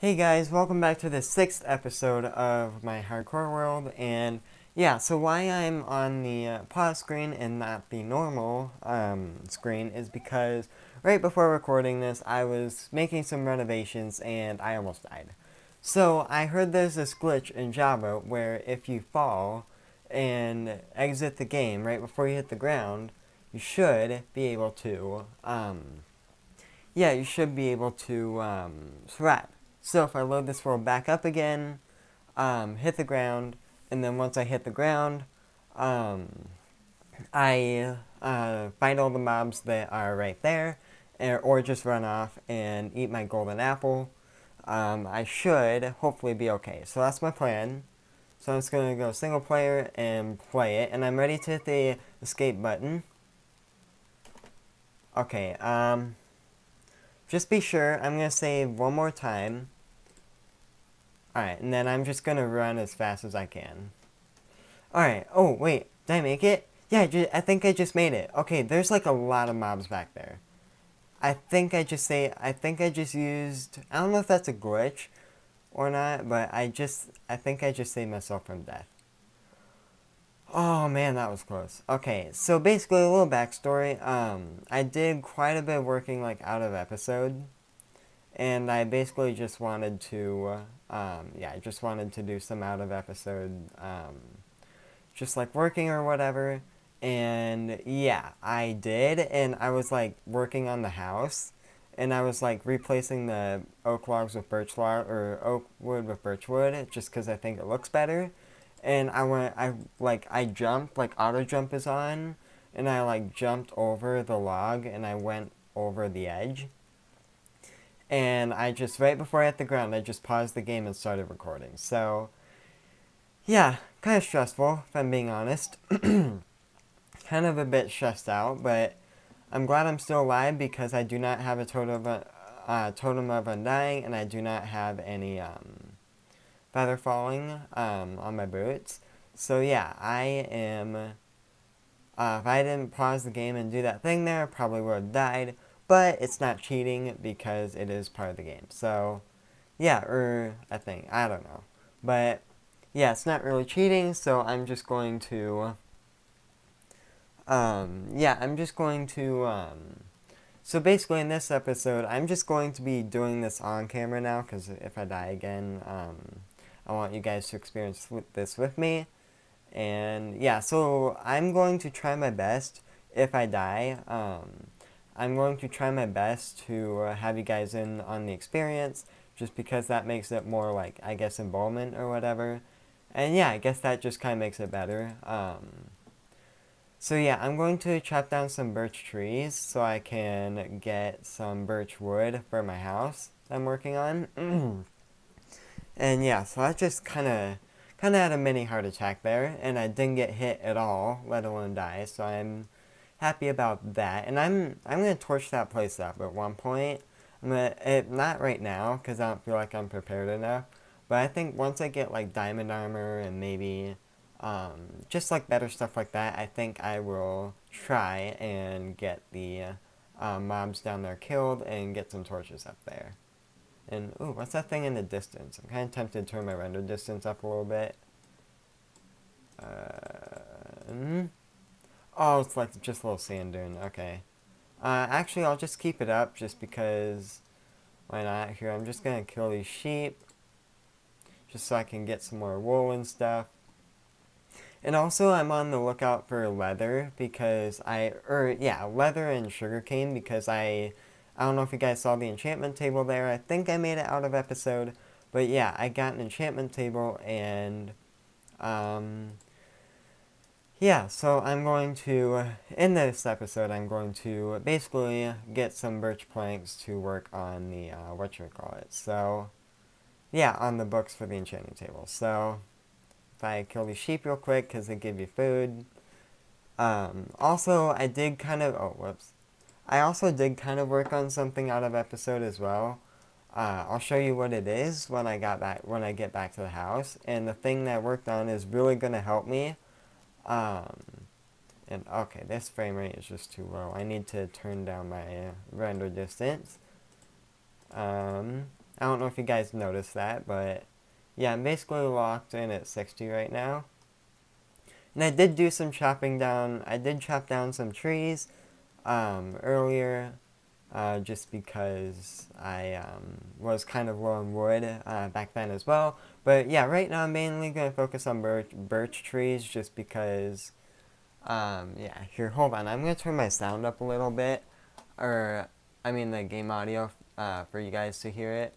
Hey guys, welcome back to the sixth episode of my hardcore world, and yeah, so why I'm on the uh, pause screen and not the normal um, screen is because right before recording this, I was making some renovations and I almost died. So I heard there's this glitch in Java where if you fall and exit the game right before you hit the ground, you should be able to, um, yeah, you should be able to um, threat. So if I load this world back up again, um, hit the ground, and then once I hit the ground, um, I uh, fight all the mobs that are right there, or just run off and eat my golden apple. Um, I should hopefully be okay. So that's my plan. So I'm just going to go single player and play it, and I'm ready to hit the escape button. Okay, um, just be sure, I'm going to save one more time. Alright, and then I'm just going to run as fast as I can. Alright, oh, wait, did I make it? Yeah, I, I think I just made it. Okay, there's like a lot of mobs back there. I think I just say, I think I just used, I don't know if that's a glitch or not, but I just, I think I just saved myself from death. Oh man, that was close. Okay, so basically a little backstory. Um, I did quite a bit of working like out of episode, and I basically just wanted to, uh, um, yeah, I just wanted to do some out of episode, um, just like working or whatever. And yeah, I did, and I was like working on the house, and I was like replacing the oak logs with birch log or oak wood with birch wood, just because I think it looks better and I went, I, like, I jumped, like, auto jump is on, and I, like, jumped over the log, and I went over the edge. And I just, right before I hit the ground, I just paused the game and started recording. So, yeah, kind of stressful, if I'm being honest. kind of a bit stressed out, but I'm glad I'm still alive because I do not have a totem of, uh, totem of undying, and I do not have any, um, feather falling um, on my boots. So yeah, I am, uh, if I didn't pause the game and do that thing there, I probably would have died. But it's not cheating because it is part of the game. So yeah, or a thing, I don't know. But yeah, it's not really cheating, so I'm just going to, um, yeah, I'm just going to, um, so basically in this episode, I'm just going to be doing this on camera now, because if I die again, um, I want you guys to experience this with me. And yeah, so I'm going to try my best if I die. Um, I'm going to try my best to uh, have you guys in on the experience just because that makes it more like, I guess, involvement or whatever. And yeah, I guess that just kind of makes it better. Um, so yeah, I'm going to chop down some birch trees so I can get some birch wood for my house I'm working on. And yeah, so I just kind of kind of had a mini heart attack there, and I didn't get hit at all, let alone die. So I'm happy about that. And I'm I'm gonna torch that place up at one point. I'm gonna it, not right now because I don't feel like I'm prepared enough. But I think once I get like diamond armor and maybe um, just like better stuff like that, I think I will try and get the uh, mobs down there killed and get some torches up there. And, ooh, what's that thing in the distance? I'm kind of tempted to turn my render distance up a little bit. Uh, mm, oh, it's like just a little sand dune. Okay. Uh, actually, I'll just keep it up just because, why not? Here, I'm just going to kill these sheep. Just so I can get some more wool and stuff. And also, I'm on the lookout for leather because I, or yeah, leather and sugarcane because I I don't know if you guys saw the enchantment table there. I think I made it out of episode. But yeah, I got an enchantment table and... Um, yeah, so I'm going to, in this episode, I'm going to basically get some birch planks to work on the, uh, what you call it. So, yeah, on the books for the enchanting table. So, if I kill these sheep real quick, because they give you food. Um, also, I did kind of, oh, whoops. I also did kind of work on something out of episode as well. Uh, I'll show you what it is when I got back when I get back to the house. And the thing that I worked on is really going to help me. Um, and okay, this frame rate is just too low. I need to turn down my render distance. Um, I don't know if you guys noticed that, but yeah, I'm basically locked in at 60 right now. And I did do some chopping down, I did chop down some trees um, earlier, uh, just because I um, was kind of low on wood uh, back then as well. But yeah, right now I'm mainly going to focus on birch, birch trees just because, um, yeah, here, hold on, I'm going to turn my sound up a little bit, or, I mean the game audio uh, for you guys to hear it.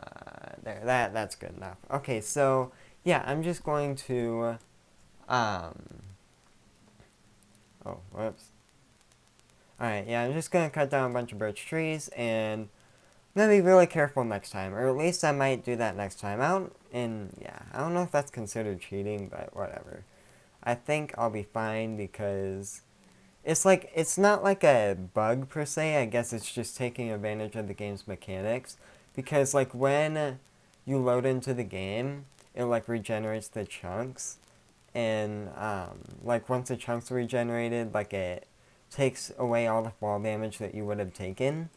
Uh, there, that, that's good enough. Okay, so, yeah, I'm just going to, um, oh, whoops. Alright, yeah, I'm just to cut down a bunch of birch trees, and I'm to be really careful next time, or at least I might do that next time. I don't, and yeah, I don't know if that's considered cheating, but whatever. I think I'll be fine because it's like, it's not like a bug per se, I guess it's just taking advantage of the game's mechanics, because like when you load into the game, it like regenerates the chunks, and um, like once the chunks are regenerated, like it takes away all the fall damage that you would have taken.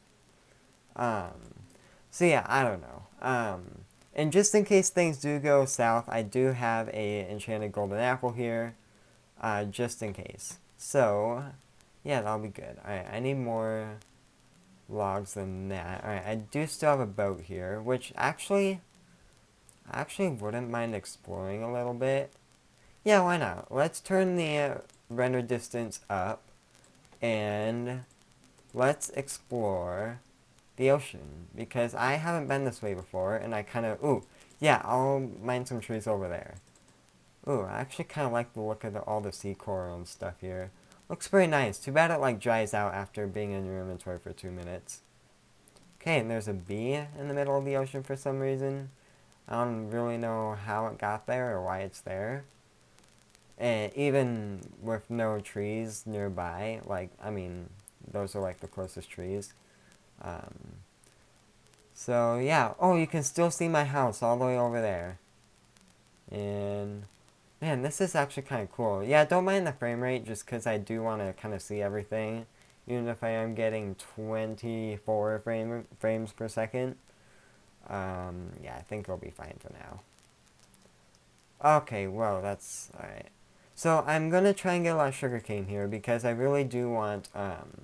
Um, so yeah, I don't know. Um, and just in case things do go south, I do have a enchanted golden apple here, uh, just in case. So, yeah, that'll be good. Alright, I need more logs than that. Alright, I do still have a boat here, which actually, I actually wouldn't mind exploring a little bit. Yeah, why not? Let's turn the render distance up and let's explore the ocean because I haven't been this way before and I kind of, ooh, yeah, I'll mine some trees over there. Ooh, I actually kind of like the look of the, all the sea coral and stuff here. Looks pretty nice. Too bad it like dries out after being in your inventory for two minutes. Okay, and there's a bee in the middle of the ocean for some reason. I don't really know how it got there or why it's there. And even with no trees nearby, like, I mean, those are like the closest trees. Um, so, yeah. Oh, you can still see my house all the way over there. And, man, this is actually kind of cool. Yeah, don't mind the frame rate just because I do want to kind of see everything. Even if I am getting 24 frame, frames per second. Um, yeah, I think it'll be fine for now. Okay, well, that's alright. So I'm going to try and get a lot of sugarcane here because I really do want, um,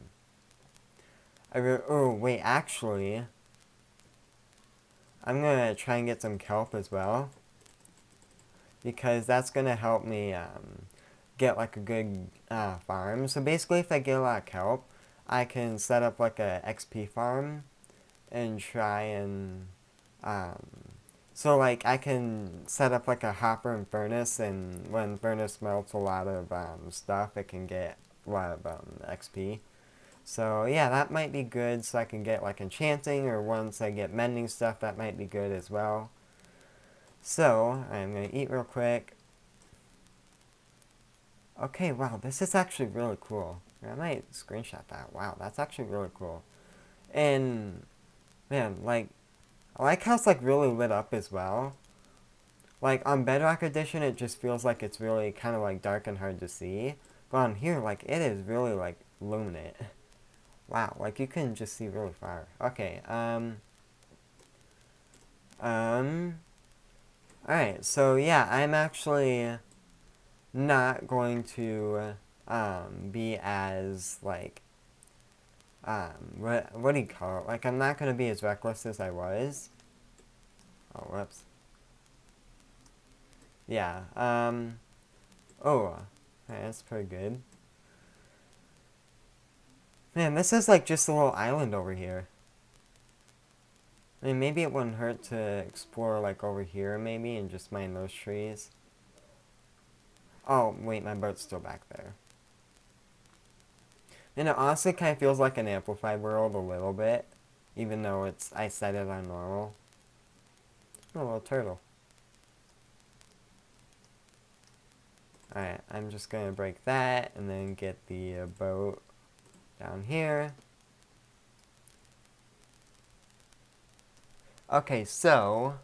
I re oh, wait, actually, I'm going to try and get some kelp as well because that's going to help me, um, get like a good, uh, farm. So basically if I get a lot of kelp, I can set up like a XP farm and try and, um, so, like, I can set up, like, a hopper and furnace, and when furnace melts a lot of um, stuff, it can get a lot of um, XP. So, yeah, that might be good, so I can get, like, enchanting, or once I get mending stuff, that might be good as well. So, I'm to eat real quick. Okay, wow, this is actually really cool. I might screenshot that. Wow, that's actually really cool. And, man, like, I like how it's like really lit up as well. Like on Bedrock Edition it just feels like it's really kind of like dark and hard to see. But on here like it is really like luminant. Wow, like you can just see really far. Okay, um... Um... Alright, so yeah, I'm actually not going to um, be as, like, um, what, what do you call it? Like, I'm not going to be as reckless as I was. Oh, whoops. Yeah, um, oh, that's pretty good. Man, this is like just a little island over here. I mean, maybe it wouldn't hurt to explore like over here maybe and just mine those trees. Oh, wait, my boat's still back there. And it honestly kind of feels like an amplified world a little bit, even though it's I set it on normal. Oh, a little turtle. Alright, I'm just going to break that and then get the uh, boat down here. Okay, so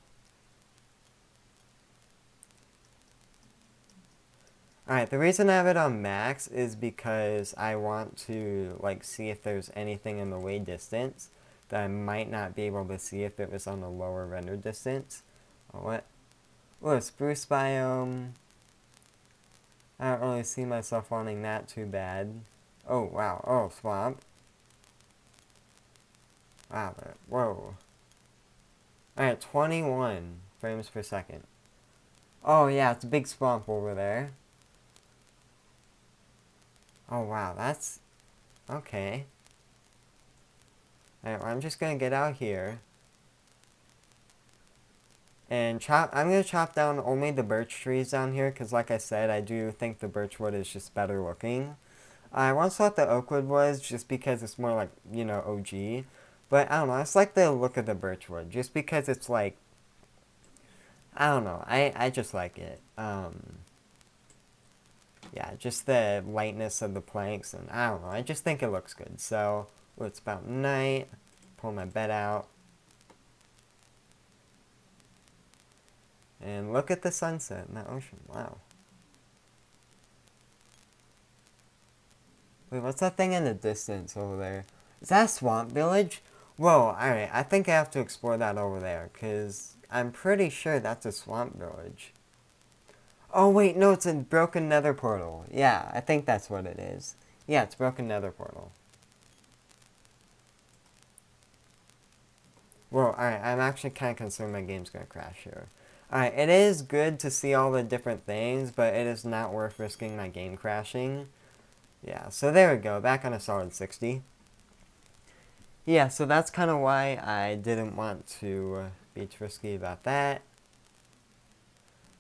Alright, the reason I have it on max is because I want to, like, see if there's anything in the way distance. that I might not be able to see if it was on the lower render distance. Oh, what? Oh, spruce biome. I don't really see myself wanting that too bad. Oh, wow. Oh, swamp. Wow, but, whoa. Alright, 21 frames per second. Oh, yeah, it's a big swamp over there. Oh, wow, that's... Okay. Alright, well, I'm just gonna get out here. And chop, I'm to chop down only the birch trees down here, because like I said, I do think the birch wood is just better looking. I once thought the oak wood was, just because it's more like, you know, OG. But, I don't know, I just like the look of the birch wood, just because it's like, I don't know, I, I just like it. Um, yeah, just the lightness of the planks, and I don't know, I just think it looks good. So, it's about night, pull my bed out. And look at the sunset in the ocean. Wow. Wait, what's that thing in the distance over there? Is that a swamp village? Whoa, alright, I think I have to explore that over there, because I'm pretty sure that's a swamp village. Oh wait, no, it's a broken nether portal. Yeah, I think that's what it is. Yeah, it's broken nether portal. Whoa, alright, I'm actually kind of concerned my game's to crash here. Alright, it is good to see all the different things, but it is not worth risking my game crashing. Yeah, so there we go, back on a solid 60. Yeah, so that's kind of why I didn't want to uh, be too risky about that.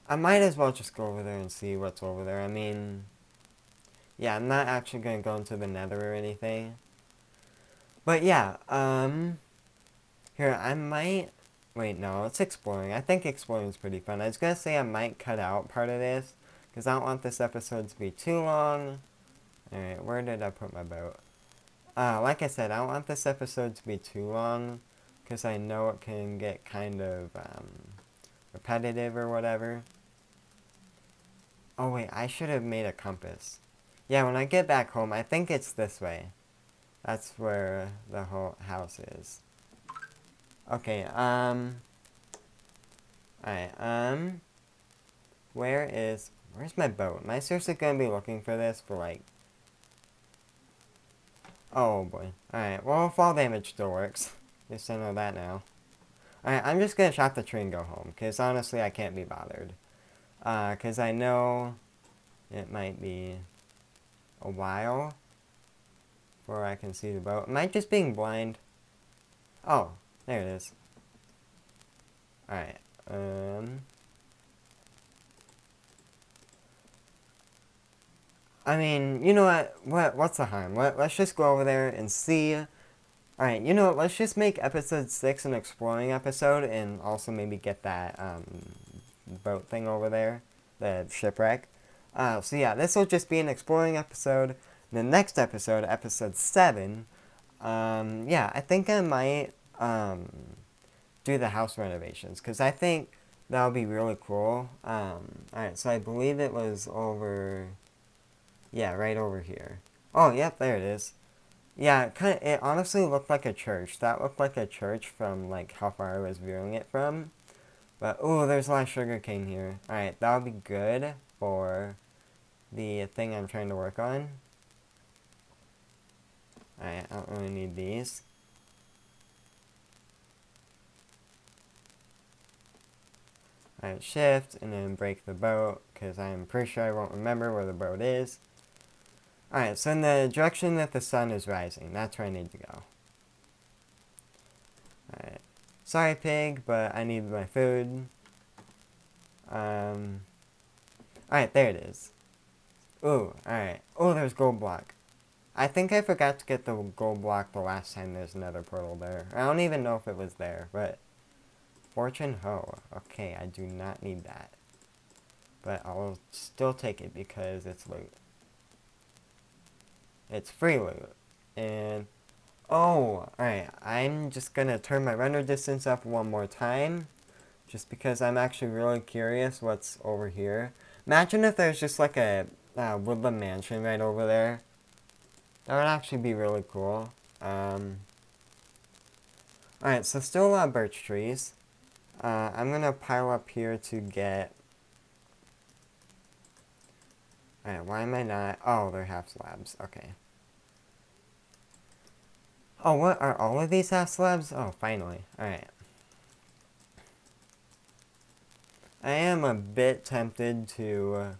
I might as well just go over there and see what's over there. I mean, yeah, I'm not actually going to go into the nether or anything. But yeah, um, here, I might Wait, no, it's exploring. I think exploring is pretty fun. I was going to say I might cut out part of this, because I don't want this episode to be too long. Alright, where did I put my boat? Uh, like I said, I don't want this episode to be too long, because I know it can get kind of, um, repetitive or whatever. Oh wait, I should have made a compass. Yeah, when I get back home, I think it's this way. That's where the whole house is. Okay, um... Alright, um... Where is... Where's my boat? Am I seriously gonna be looking for this for, like... Oh, boy. Alright, well, fall damage still works. Just I know that now. Alright, I'm just gonna chop the tree and go home, because honestly, I can't be bothered. Uh, because I know it might be a while before I can see the boat. Am I just being blind? Oh, there it is. Alright. Um... I mean, you know what? What? What's the harm? Let, let's just go over there and see. Alright, you know what? Let's just make episode 6 an exploring episode and also maybe get that um, boat thing over there. The shipwreck. Uh, so yeah, this will just be an exploring episode. The next episode, episode 7, um, yeah, I think I might um, do the house renovations because I think that would be really cool. Um, Alright, so I believe it was over, yeah, right over here. Oh, yep, there it is. Yeah, it, kind of, it honestly looked like a church. That looked like a church from, like, how far I was viewing it from. But, oh, there's a lot of sugar cane here. Alright, that'll be good for the thing I'm trying to work on. Alright, I don't really need these. Hit shift and then break the boat because I'm pretty sure I won't remember where the boat is. Alright, so in the direction that the sun is rising, that's where I need to go. Alright. Sorry, pig, but I need my food. Um. Alright, there it is. Ooh, alright. Oh, there's gold block. I think I forgot to get the gold block the last time there's another portal there. I don't even know if it was there, but Fortune Hoe. Okay, I do not need that. But I'll still take it because it's loot. It's free loot. And, oh, alright, I'm just gonna turn my render distance up one more time. Just because I'm actually really curious what's over here. Imagine if there's just like a uh, woodland mansion right over there. That would actually be really cool. Um, Alright, so still a lot of birch trees. Uh, I'm gonna pile up here to get... Alright, why am I not... Oh, they're half slabs. Okay. Oh, what? Are all of these half slabs? Oh, finally. Alright. I am a bit tempted to uh,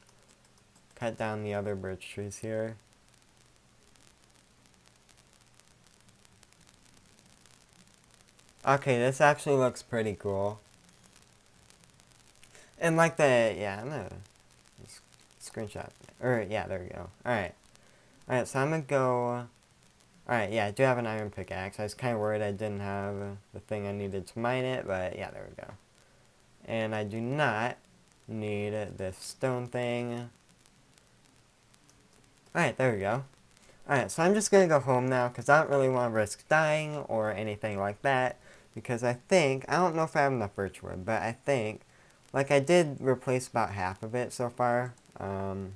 cut down the other birch trees here. Okay, this actually looks pretty cool. And like the, yeah, I'm screenshot. Or, yeah, there we go. Alright. Alright, so I'm gonna go... Alright, yeah, I do have an iron pickaxe. I was kind of worried I didn't have the thing I needed to mine it, but yeah, there we go. And I do not need this stone thing. Alright, there we go. Alright, so I'm just going to go home now because I don't really want to risk dying or anything like that. Because I think, I don't know if I have enough birch wood, but I think, like I did replace about half of it so far. Um,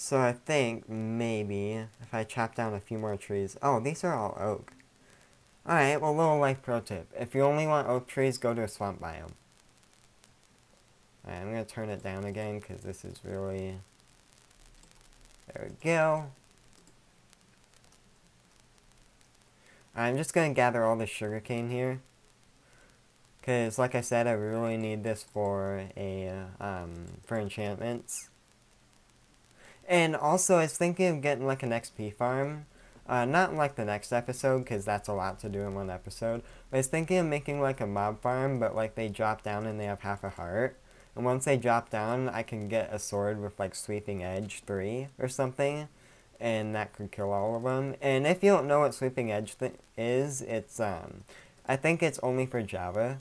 so I think maybe if I chop down a few more trees. Oh, these are all oak. Alright, well, little life pro tip. If you only want oak trees, go to a swamp biome. Alright, I'm going to turn it down again because this is really... There we go. I'm just going to gather all the sugarcane here. Because, like I said, I really need this for a, um, for enchantments. And also, I was thinking of getting, like, an XP farm. Uh, not like the next episode, because that's a lot to do in one episode. But I was thinking of making like a mob farm, but like they drop down and they have half a heart. And once they drop down, I can get a sword with like Sweeping Edge 3 or something. And that could kill all of them. And if you don't know what Sweeping Edge is, it's, um, I think it's only for Java.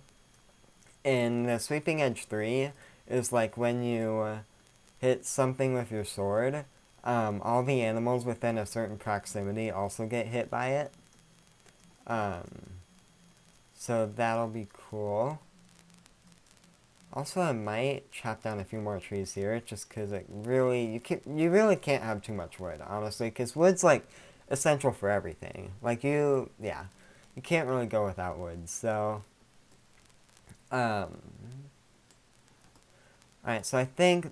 And the Sweeping Edge 3 is like when you uh, hit something with your sword, um, all the animals within a certain proximity also get hit by it. Um, so that'll be cool. Also, I might chop down a few more trees here, just because it really, you can you really can't have too much wood, honestly, because wood's, like, essential for everything. Like, you, yeah, you can't really go without wood, so, um, alright, so I think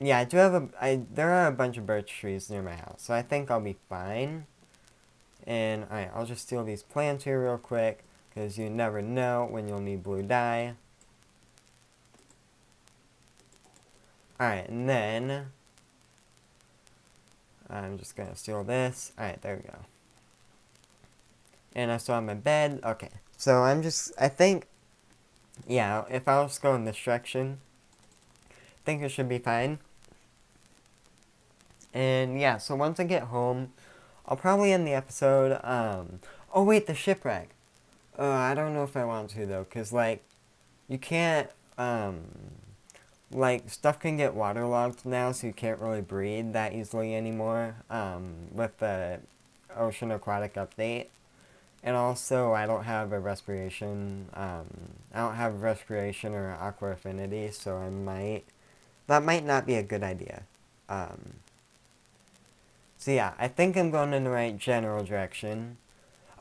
yeah, I do have a, I, there are a bunch of birch trees near my house, so I think I'll be fine. And, alright, I'll just steal these plants here real quick, because you never know when you'll need blue dye. Alright, and then, I'm just going to steal this. Alright, there we go. And I still have my bed. Okay, so I'm just, I think, yeah, if I was going this direction, think it should be fine. And yeah, so once I get home, I'll probably end the episode. Um, oh wait, the shipwreck. Uh, I don't know if I want to though, cause like, you can't. Um, like stuff can get waterlogged now, so you can't really breathe that easily anymore. Um, with the Ocean Aquatic update. And also, I don't have a respiration, um, I don't have respiration or aqua affinity, so I might that might not be a good idea. Um, so yeah, I think I'm going in the right general direction.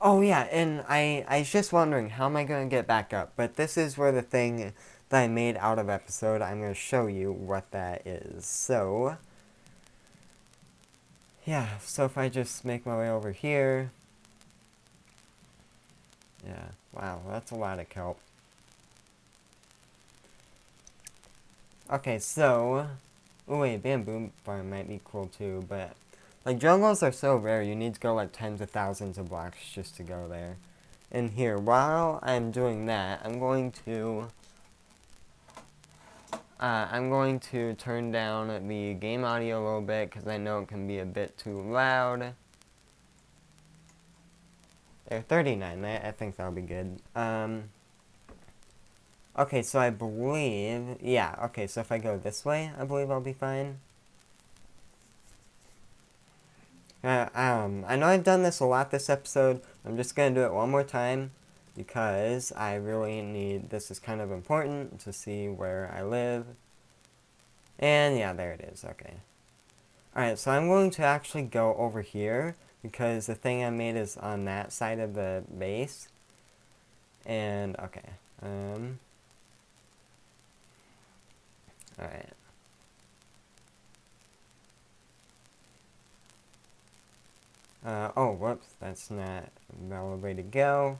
Oh yeah, and I, I was just wondering, how am I going to get back up? But this is where the thing that I made out of episode, I'm going to show you what that is. So, yeah, so if I just make my way over here, yeah, wow, that's a lot of kelp. Okay, so... Oh wait, bamboo farm might be cool too, but... Like, jungles are so rare, you need to go like tens of thousands of blocks just to go there. And here, while I'm doing that, I'm going to... Uh, I'm going to turn down the game audio a little bit, because I know it can be a bit too loud. There, 39, I, I think that'll be good. Um... Okay, so I believe, yeah, okay, so if I go this way, I believe I'll be fine. Uh, um, I know I've done this a lot this episode, I'm just going to do it one more time, because I really need, this is kind of important to see where I live. And yeah, there it is, okay. Alright, so I'm going to actually go over here, because the thing I made is on that side of the base. And, okay. Um, Alright. Uh, oh, whoops, that's not valid way to go.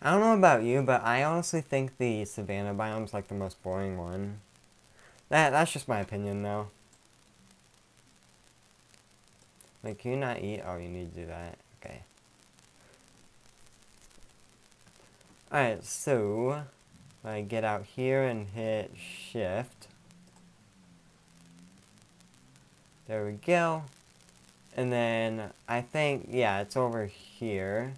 I don't know about you, but I honestly think the savanna biome's like the most boring one. That That's just my opinion, though. Like, can you not eat? Oh, you need to do that. Okay. Alright, so, I get out here and hit shift. There we go. And then, I think, yeah, it's over here.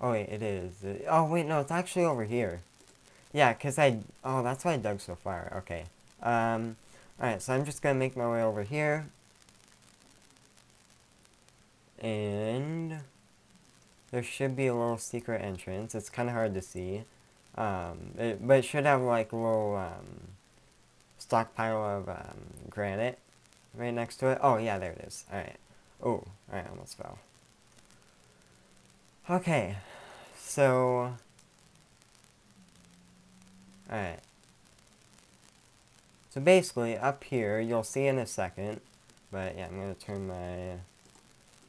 Oh wait, it is. Oh wait, no, it's actually over here. Yeah, because I... Oh, that's why I dug so far. Okay. Um, Alright, so I'm just going to make my way over here. And... There should be a little secret entrance. It's kind of hard to see. Um, it, but it should have like a little um, stockpile of um, granite right next to it. Oh, yeah, there it is. Alright. Oh, alright, almost fell. Okay, so... Alright. So basically, up here, you'll see in a second, but yeah, I'm to turn my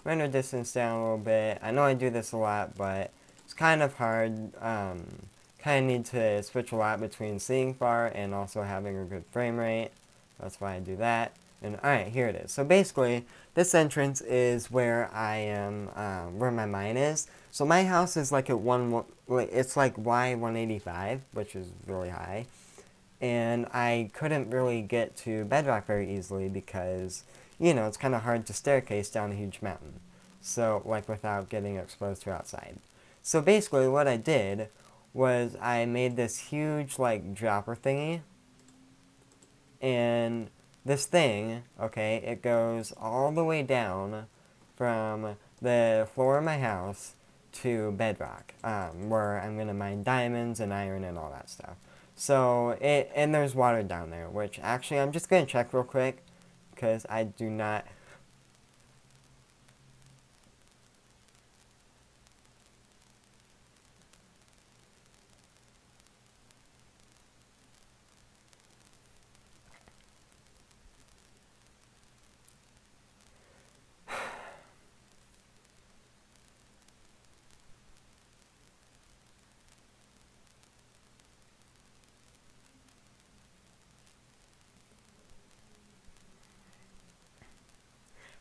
render distance down a little bit. I know I do this a lot, but it's kind of hard. Um, kind of need to switch a lot between seeing far and also having a good frame rate. That's why I do that. And alright, here it is. So basically, this entrance is where I am, um, where my mine is. So my house is like at one, it's like Y185, which is really high. And I couldn't really get to bedrock very easily because, you know, it's kind of hard to staircase down a huge mountain. So, like, without getting exposed to outside. So basically, what I did was I made this huge, like, dropper thingy. And this thing, okay, it goes all the way down from the floor of my house to bedrock, um, where I'm going to mine diamonds and iron and all that stuff. So, it, and there's water down there, which actually I'm just going to check real quick, because I do not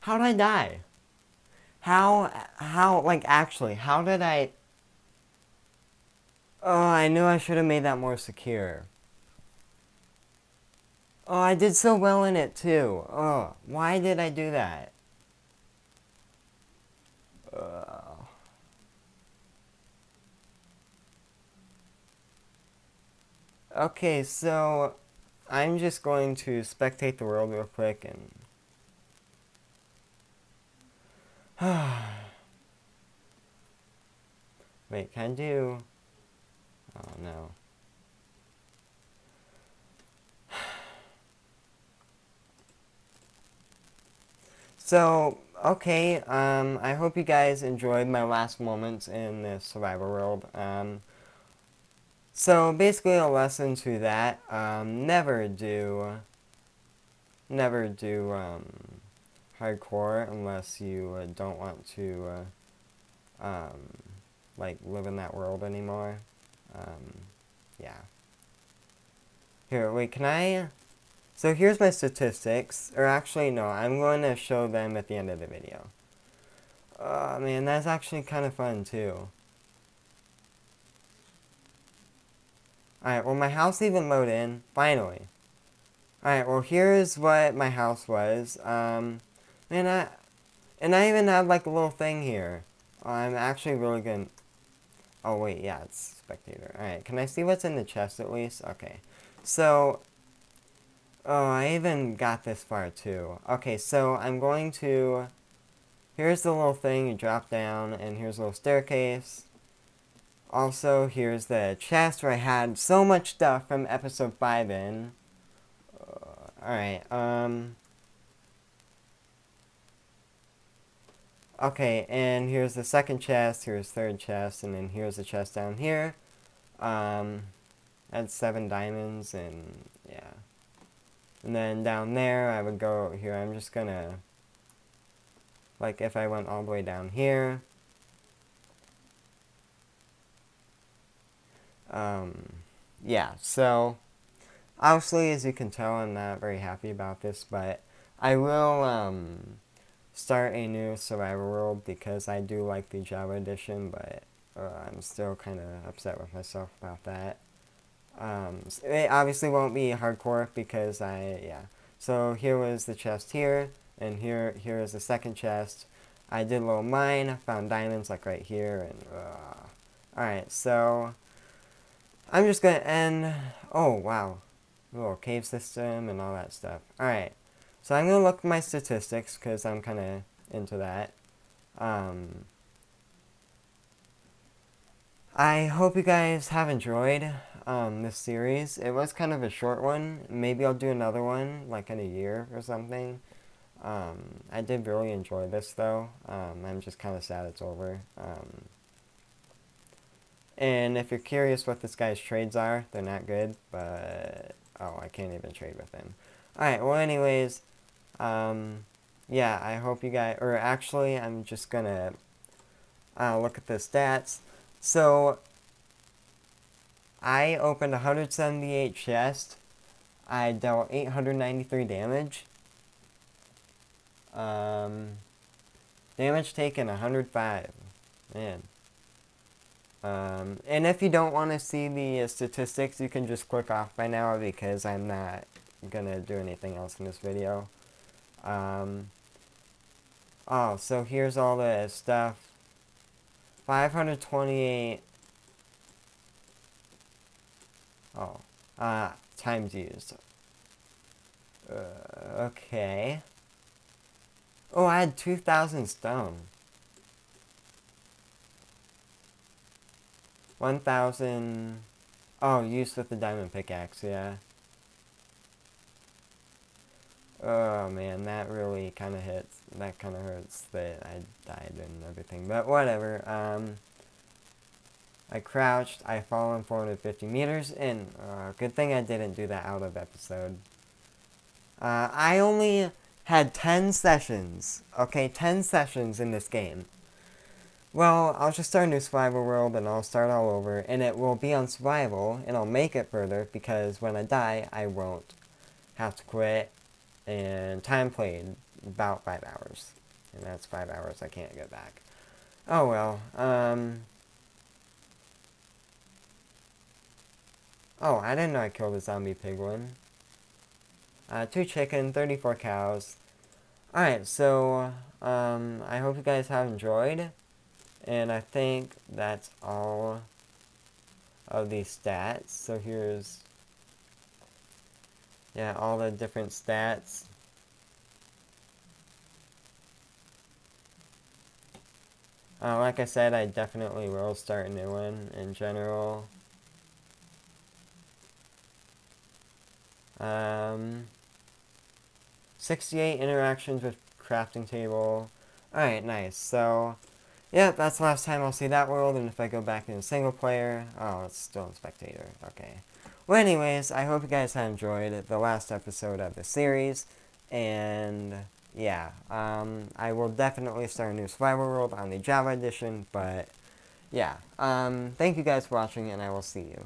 How did I die? How, how, like, actually, how did I... Oh, I knew I should have made that more secure. Oh, I did so well in it, too. Oh, why did I do that? Uh. Okay, so I'm just going to spectate the world real quick and Wait, can I do... Oh, no. So, okay, um, I hope you guys enjoyed my last moments in this survival world. Um, so, basically a lesson to that, um, never do, never do, um, hardcore unless you uh, don't want to uh, um, like live in that world anymore. Um, yeah. Here, wait, can I... So here's my statistics, or actually no, I'm going to show them at the end of the video. Oh man, that's actually kind of fun too. Alright, well my house even loaded in, finally. Alright, well here's what my house was. Um, and I, and I even have like a little thing here. I'm actually really good. Oh wait, yeah, it's spectator. Alright, can I see what's in the chest at least? Okay. So, oh, I even got this far too. Okay, so I'm going to, here's the little thing, you drop down, and here's a little staircase. Also, here's the chest where I had so much stuff from episode 5 in. Uh, Alright, um... Okay, and here's the second chest, here's third chest, and then here's the chest down here. Um, that's seven diamonds, and yeah. And then down there, I would go here, I'm just gonna... Like, if I went all the way down here, Um, yeah, so obviously, as you can tell, I'm not very happy about this, but I will um, start a new Survivor World because I do like the Java edition, but uh, I'm still kind of upset with myself about that. Um, it obviously won't be hardcore because I, yeah. So here was the chest here, and here here is the second chest. I did a little mine, found diamonds like right here, and uh, alright, so I'm just to end... Oh, wow. Little cave system and all that stuff. Alright. So I'm going to look at my statistics because I'm kind of into that. Um, I hope you guys have enjoyed um, this series. It was kind of a short one. Maybe I'll do another one, like in a year or something. Um, I did really enjoy this, though. Um, I'm just kind of sad it's over. Um, and if you're curious what this guy's trades are, they're not good, but... Oh, I can't even trade with him. Alright, well anyways, um, yeah, I hope you guys... Or actually, I'm just gonna uh, look at the stats. So, I opened 178 chests. I dealt 893 damage. Um, damage taken 105. Man. Um, and if you don't want to see the uh, statistics, you can just click off by now because I'm not going to do anything else in this video. Um, oh, so here's all the stuff. 528. Oh, uh, times used. Uh, okay. Oh, I had 2,000 stone. 1,000... Oh, used with the diamond pickaxe, yeah. Oh man, that really kind of hits. That kind of hurts that I died and everything. But whatever. Um, I crouched. I fallen 450 meters. And uh, good thing I didn't do that out of episode. Uh, I only had 10 sessions. Okay, 10 sessions in this game. Well, I'll just start a new survival world and I'll start all over, and it will be on survival, and I'll make it further, because when I die, I won't have to quit, and time played, about 5 hours, and that's 5 hours I can't get back. Oh well, um... Oh, I didn't know I killed a zombie piglin. Uh, 2 chicken, 34 cows. Alright, so, um, I hope you guys have enjoyed. And I think that's all of these stats. So here's, yeah, all the different stats. Uh, like I said, I definitely will start a new one in general. Um, 68 interactions with crafting table. Alright, nice. So, yeah, that's the last time I'll see that world, and if I go back in single player, oh, it's still in spectator, okay. Well, anyways, I hope you guys have enjoyed the last episode of the series, and yeah, um, I will definitely start a new Survival World on the Java edition, but yeah, um, thank you guys for watching, and I will see you.